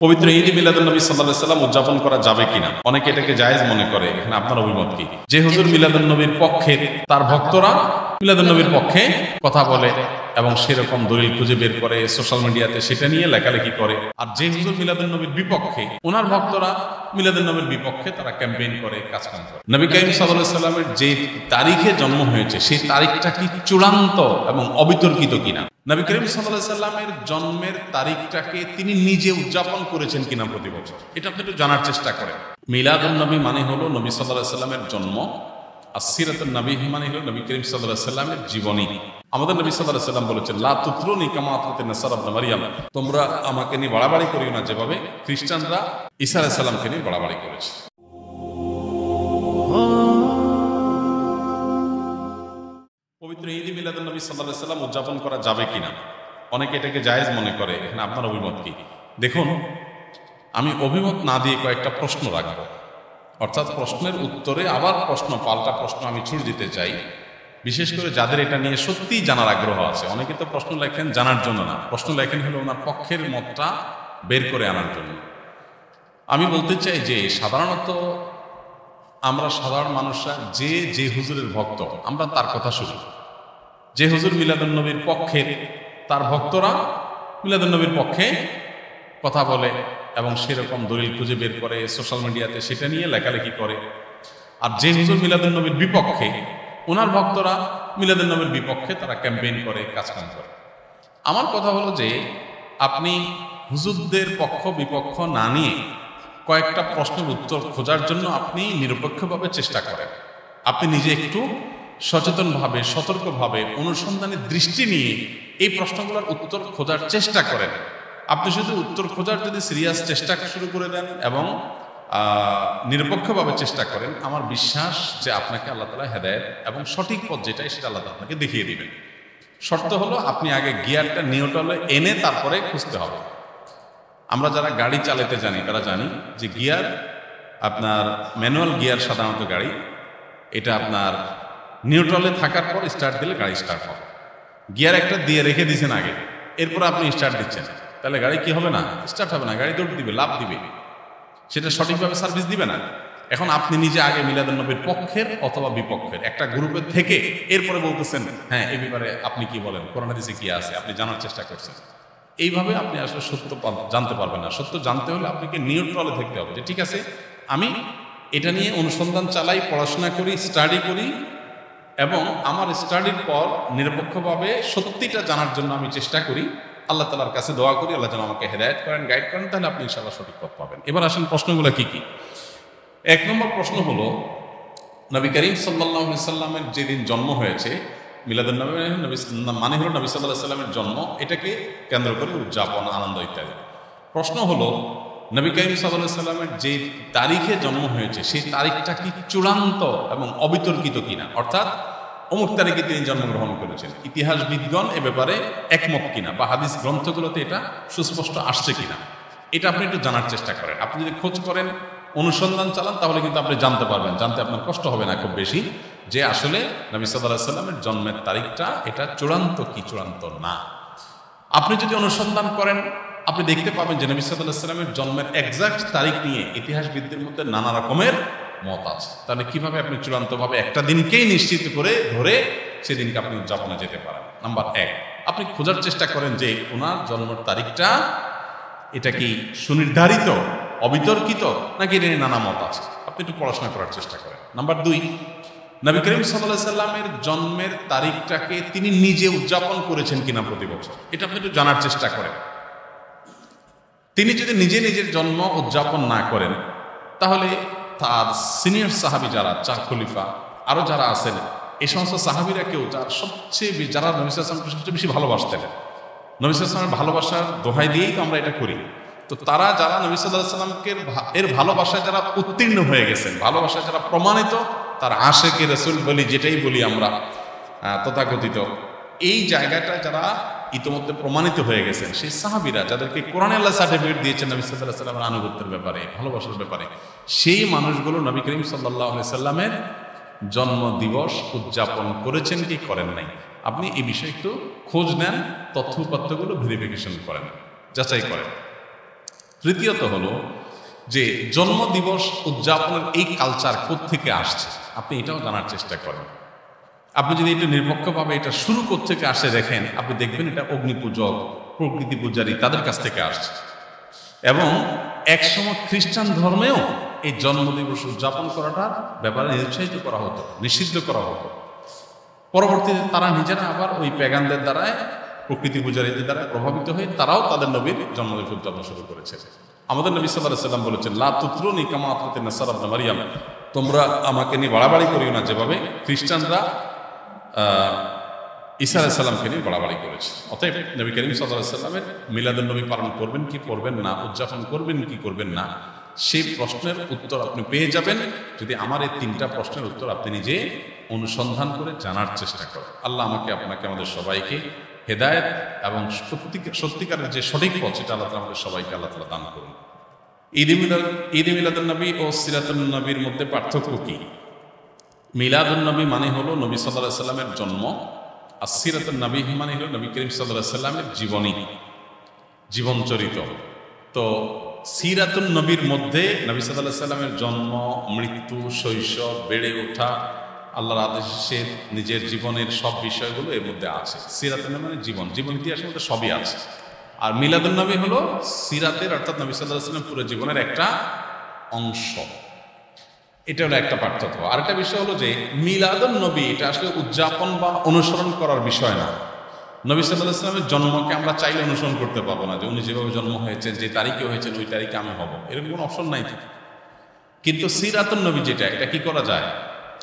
পবিত্র ঈদ মিলাদুল নবী সাল্লাহ সাল্লাম উদযাপন করা যাবে কিনা? অনেকে এটাকে জায়েজ মনে করে। এখানে আপনার অভিমত কি? যে হুজুর মিলাদুল নবীর পক্ষে তার ভক্তরা মিলাদুল নবীর পক্ষে কথা বলে এবং সেরকম দলিল খুঁজে বের করে সোশ্যাল মিডিয়াতে সেটা নিয়ে লেখালেখি করে। আর যে হুজুর মিলাদুল নবীর বিপক্ষে, ওনার ভক্তরা মিলাদুল নবীর বিপক্ষে তারা ক্যাম্পেইন করে কাজকাম করে। নবী কাইম সাল্লামের যে তারিখে জন্ম হয়েছে, সেই তারিখটা কি চূড়ান্ত এবং অবিতর্কিত কিনা? নবী করিম সাল্লাহ সাল্লামের জন্মের তারিখটাকে তিনি নিজে উদযাপন করেছেন কিনা প্রতি বছর? এটা আপনি একটু জানার চেষ্টা করেন। মিলাদুল নবী মানে হলো নবী সাল্লাহ সাল্লামের জন্ম আর সিরাতুল নবী মানে হলো নবী করিম সাল্লাহ সাল্লামের জীবনী। আমাদের নবী সাল্লাহ সাল্লাম বলেছেন, লা তুত্রুনি কামাতুতে নাসারাব মারিয়াম। তোমরা আমাকে নিয়ে বাড়াবাড়ি করিও না, যেভাবে খ্রিস্টানরা ঈসা আলাইহিস সালামকে নিয়ে বাড়াবাড়ি করেছে। পবিত্র ঈদ মিলাদুল নবী সাল্লাহ সাল্লাম উদযাপন করা যাবে কিনা? অনেকে এটাকে জায়েজ মনে করে, এখানে আপনার অভিমত কি? দেখুন, আমি অভিমত না দিয়ে কয়েকটা প্রশ্ন রাখব। অর্থাৎ প্রশ্নের উত্তরে আবার প্রশ্ন, পাল্টা প্রশ্ন আমি ছুড়ে দিতে চাই। বিশেষ করে যাদের এটা নিয়ে সত্যিই জানার আগ্রহ আছে। অনেকে তো প্রশ্ন লেখেন জানার জন্য না। প্রশ্ন লেখেন হলো ওনার পক্ষের মতটা বের করে আনার জন্য। আমি বলতে চাই যে, সাধারণত আমরা সাধারণ মানুষরা যে যে হুজুরের ভক্ত, আমরা তার কথা শুনি। যে হুজুর মিলাদুন্নবীর পক্ষে, তার ভক্তরা মিলাদুন্নবীর পক্ষে কথা বলে। এবং সেরকম দলিল খুঁজে বের করে সোশ্যাল মিডিয়াতে সেটা নিয়ে লেখালেখি করে। আর যে হুজুর মিলাদুন্নবীর বিপক্ষে ওনার ভক্তরা মিলাদুন্নবীর বিপক্ষে তারা ক্যাম্পেইন করে কাজকাম করে। আমার কথা হলো যে আপনি হুজুরদের পক্ষ বিপক্ষ না নিয়ে কয়েকটা প্রশ্নের উত্তর খোঁজার জন্য আপনি নিরপেক্ষভাবে চেষ্টা করেন। আপনি নিজে একটু সচেতনভাবে সতর্কভাবে অনুসন্ধানের দৃষ্টি নিয়ে এই প্রশ্নগুলোর উত্তর খোঁজার চেষ্টা করেন। আপনি শুধু উত্তর খোঁজার যদি সিরিয়াস চেষ্টা শুরু করে দেন এবং নিরপেক্ষভাবে চেষ্টা করেন, আমার বিশ্বাস যে আপনাকে আল্লাহ তালা হেদায়ত এবং সঠিক পথ যেটাই সেটা আল্লাহ আপনাকে দেখিয়ে দিবেন। শর্ত হলো আপনি আগে গিয়ারটা নিউটলে এনে তারপরে খুঁজতে হবে। আমরা যারা গাড়ি চালাতে জানি, তারা জানি যে গিয়ার আপনার ম্যানুয়াল গিয়ার সাধারণত গাড়ি, এটা আপনার নিউট্রালে থাকার পর স্টার্ট দিলে গাড়ি স্টার্ট হবে। গিয়ার একটা দিয়ে রেখে দিয়েছেন আগে, এরপর আপনি স্টার্ট দিচ্ছেন। তাহলে গাড়ি কি হবে না? স্টার্ট হবে না, গাড়ি দৌড় দিবে লাভ দিবে। সেটা সঠিকভাবে সার্ভিস দিবে না? এখন আপনি নিজে আগে মিলাদুল নবীর পক্ষের অথবা বিপক্ষের, একটা গ্রুপের থেকে এরপরে বলতেছেন হ্যাঁ এই ব্যাপারে আপনি কি বলেন? করোনা দিছে কি আছে? আপনি জানার চেষ্টা করছেন। এইভাবে আপনি আসলে সত্য জানতে পারবেন না। সত্য জানতে হলে আপনাকে নিউট্রালে থাকতে হবে যে, ঠিক আছে, আমি এটা নিয়ে অনুসন্ধান চালাই, পড়াশোনা করি স্টাডি করি এবং আমার স্টাডির পর নিরপেক্ষভাবে সত্যিটা জানার জন্য আমি চেষ্টা করি। আল্লাহ তালার কাছে দোয়া করি, আল্লাহ যেন আমাকে হেদায়ত করেন গাইড করেন, তাহলে আপনি ইনশাল্লাহ সঠিক পথ পাবেন। এবার আসেন প্রশ্নগুলো কি কি? এক নম্বর প্রশ্ন হলো, নবী করিম সাল্লাহ সাল্লামের যেদিন জন্ম হয়েছে মিলাদুল নবী নবী মানে হলো নবী সাল্লাহ সাল্লামের জন্ম, এটাকে কেন্দ্র করে উদযাপন, আনন্দ ইত্যাদি। প্রশ্ন হলো, নবী করিম সাল্লাহ সাল্লামের যে তারিখে জন্ম হয়েছে, সেই তারিখটা কি চূড়ান্ত এবং অবিতর্কিত কিনা? অর্থাৎ অমুক তারিখে তিনি জন্মগ্রহণ করেছেন। ইতিহাস বিজ্ঞান এ ব্যাপারে একমত কিনা বা হাদিস গ্রন্থগুলোতে এটা সুস্পষ্ট আসছে কিনা, এটা আপনি একটু জানার চেষ্টা করেন। আপনি যদি খোঁজ করেন, অনুসন্ধান চালান, তাহলে কিন্তু আপনি জানতে পারবেন। জানতে আপনার কষ্ট হবে না খুব বেশি যে আসলে নবী সাল্লাহ সাল্লামের জন্মের তারিখটা এটা চূড়ান্ত কি চূড়ান্ত না। আপনি যদি অনুসন্ধান করেন, আপনি দেখতে পাবেন যে নবী সাল্লাহ সাল্লামের জন্মের একজাক্ট তারিখ নিয়ে ইতিহাসবিদদের মধ্যে নানা রকমের মত আছে। তাহলে কীভাবে আপনি চূড়ান্তভাবে একটা দিনকেই নিশ্চিত করে ধরে সেদিনকে আপনি উদযাপনে যেতে পারেন? নাম্বার এক, আপনি খোঁজার চেষ্টা করেন যে ওনার জন্মের তারিখটা এটা কি সুনির্ধারিত, অবিতর্কিত, নাকি এটা নানা মত আছে? আপনি একটু পড়াশোনা করার চেষ্টা করেন। নাম্বার দুই, নবী করিম সাল্লাহ সাল্লামের জন্মের তারিখটাকে তিনি নিজে উদযাপন করেছেন কিনা প্রতি বছর। এটা আপনি একটু জানার চেষ্টা করেন। তিনি যদি নিজে নিজের জন্ম উদযাপন না করেন, তাহলে তার সিনিয়র সাহাবি যারা, চার খলিফা আরও যারা আছেন, এই সমস্ত সাহাবিরা কেউ যার সবচেয়ে যারা নবিসামকে সবচেয়ে বেশি ভালোবাসতেন। নবিসামের ভালোবাসার দোহাই দিয়েই তো আমরা এটা করি। তো তারা যারা নবী সাল্লাহ সাল্লামকে এর ভালোবাসায় যারা উত্তীর্ণ হয়ে গেছেন, ভালোবাসায় যারা প্রমাণিত, তার আশেকে রসুল বলি, যেটাই বলি আমরা তথাকথিত। এই জায়গাটা যারা ইতিমধ্যে প্রমাণিত হয়ে গেছেন। সেই সাহাবিরা যাদেরকে কোরআন আল্লাহ সার্টিফিকেট দিয়েছেন নবী সাল্লাহ সাল্লামের আনুগত্যের ব্যাপারে, ভালোবাসার ব্যাপারে, সেই মানুষগুলো নবী করিম সাল্লাহ সাল্লামের জন্ম দিবস উদযাপন করেছেন কি করেন নাই? আপনি এই বিষয়ে একটু খোঁজ নেন, তথ্য উপাত্তগুলো ভেরিফিকেশন করেন, যাচাই করেন। তৃতীয়ত হলো যে জন্মদিবস উদযাপনের এই কালচার থেকে আসছে? আপনি এটাও জানার চেষ্টা করেন। আপনি যদি এটা নিরপেক্ষভাবে এটা শুরু থেকে আসে দেখেন, আপনি দেখবেন এটা অগ্নিপূজক, প্রকৃতি পূজারী তাদের কাছ থেকে আসছে। এবং একসময় খ্রিস্টান ধর্মেও এই জন্মদিবস উদযাপন করাটার ব্যাপারে নিরুৎসাহিত করা হতো, নিষিদ্ধ করা হতো। পরবর্তীতে তারা নিজেরা আবার ওই প্যাগানদের দ্বারায়, প্রকৃতি পূজারীদের দ্বারা প্রভাবিত হয়ে তারাও তাদের নবীর জন্মদিবস উদযাপন শুরু করেছে। আমাদের নবী সাল্লাহ সাল্লাম বলেছেন, লা তুত্রুনি কামা আতরতে নাসার আবনা মারিয়াম। তোমরা আমাকে নিয়ে বাড়াবাড়ি করিও না যেভাবে খ্রিস্টানরা ঈসা আলাইসাল্লামকে নিয়ে বাড়াবাড়ি করেছে। অতএব নবী করিম সাল্লাহ সাল্লামের মিলাদুল নবী পালন করবেন কি করবেন না, উদযাপন করবেন কি করবেন না, সেই প্রশ্নের উত্তর আপনি পেয়ে যাবেন যদি আমার এই তিনটা প্রশ্নের উত্তর আপনি নিজে অনুসন্ধান করে জানার চেষ্টা করেন। আল্লাহ আমাকে, আপনাকে, আমাদের সবাইকে হেদায়ত এবং সত্যিকার সত্যিকারের যে সঠিক পথ, সেটা আল্লাহ আমাদের সবাইকে আল্লাহ তালা দান করুন। ঈদ মিলাদ, ঈদ মিলাদুল নবী ও সিরাতুল নবীর মধ্যে পার্থক্য কী? মিলাদুল নবী মানে হলো নবী সাল্লাহ সাল্লামের জন্ম। আর সিরাতুল নবী মানে হলো নবী করিম সাল্লাহ সাল্লামের জীবনী, জীবন চরিত তো সিরাতুল নবীর মধ্যে নবী সাল্লাহ সাল্লামের জন্ম, মৃত্যু, শৈশব, বেড়ে ওঠা, আল্লাহর আদেশের নিজের জীবনের সব বিষয়গুলো এর মধ্যে আছে। সিরাতুল মানে জীবন জীবন ইতিহাসের মধ্যে সবই আছে। আর মিলাদুল নবী হলো সিরাতের অর্থাৎ নবী সাল্লাহ সাল্লাম পুরো জীবনের একটা অংশ। এটা হলো একটা পার্থক্য। আর একটা বিষয় হলো যে মিলাদুল নবী এটা আসলে উদযাপন বা অনুসরণ করার বিষয় না। নবী সাল্লাহ ইসলামের জন্মকে আমরা চাইলে অনুসরণ করতে পারব না যে উনি যেভাবে জন্ম হয়েছে যে তারিখে হয়েছেন ওই তারিখে আমি হব। এরকম কোনো অপশন নাই কিন্তু। সিরাতুল নবী যেটা, এটা কি করা যায়?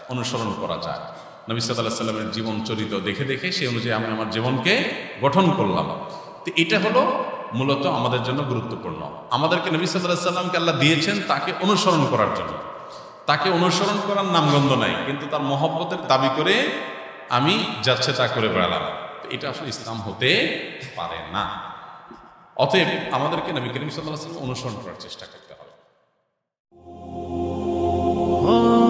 অনুসরণ করা যায়। নবী সাল্লাহ সাল্লামের জীবন চরিত দেখে দেখে সেই অনুযায়ী আমি আমার জীবনকে গঠন করলাম। তো এটা হলো মূলত আমাদের জন্য গুরুত্বপূর্ণ। আমাদেরকে নবী সাল্লাহ সাল্লামকে আল্লাহ দিয়েছেন তাকে অনুসরণ করার জন্য। তাকে অনুসরণ করার নামগন্ধ নাই, কিন্তু তার মহব্বতের দাবি করে আমি যাচ্ছে তা করে বেড়ালাম। এটা আসলে ইসলাম হতে পারে না। অতএব আমাদেরকে নবী করিম সাল্লাহ অনুসরণ করার চেষ্টা করতে হবে। হ্যাঁ।